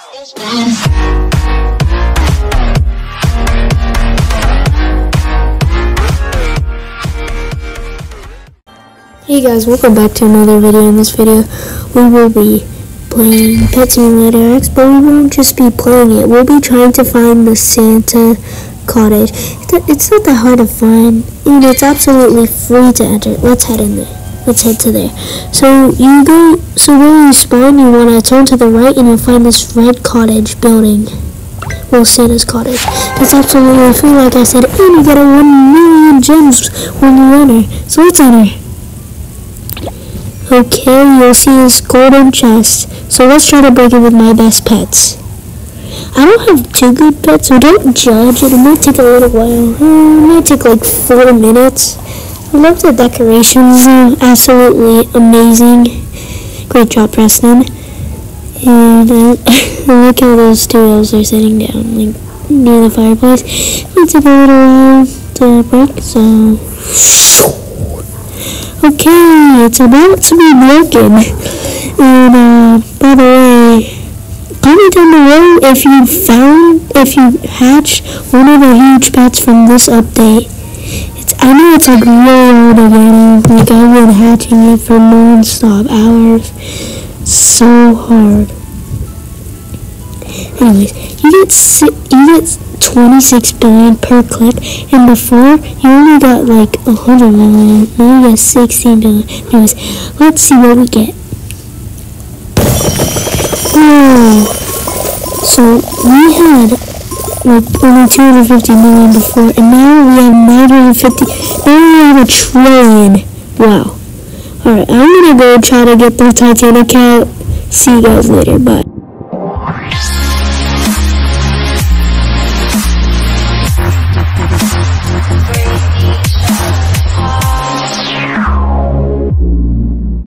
Hey guys, welcome back to another video. In this video, we will be playing Pet Simulator X, but we won't just be playing it. We'll be trying to find the Santa cottage. It's not that hard to find, and it's absolutely free to enter. Let's head in there. Let's head to there. So you go, so when you spawn, you want to turn to the right, and you'll find this red cottage building. Well, Santa's cottage. It's absolutely free, like I said, and you get a 1 million gems when you enter. So let's enter. Okay, you'll see this golden chest. So let's try to break it with my best pets. I don't have two good pets, so don't judge it. Might take a little while. Uh, it might take like four minutes. I love the decorations. absolutely amazing. Great job, Preston. And uh, like how those two elves are sitting down, like near the fireplace. It took a little to break, so Okay, it's about to be broken. And uh, by the way, comment down below if you found, if you hatched one of the huge pets from this update. I know it's like really get Like I've been hatching it for non-stop hours. So hard. Anyways, you get you get 26 billion per click, and before you only got like 100 million. Now you get 16 billion. Anyways, let's see what we get. Oh, so we had like only 250 million before, and now we have 950. Now we have a trillion. Wow. Alright, I'm gonna go try to get the Titanic out. See you guys later. Bye.